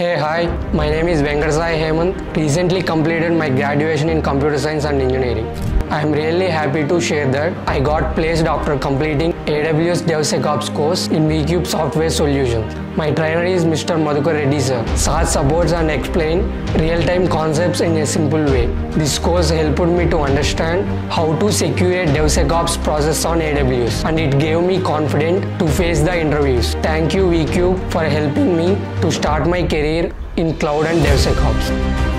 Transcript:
Hey, hi, my name is Venkatasai Hemanth. Recently completed my graduation in computer science and engineering. I am really happy to share that I got placed after completing AWS DevSecOps course in VCube Software Solutions. My trainer is Mr. Madhukar Reddy sir. Sir supports and explain real-time concepts in a simple way. This course helped me to understand how to secure a DevSecOps process on AWS and it gave me confidence to face the interviews. Thank you VCube for helping me to start my career in cloud and DevSecOps.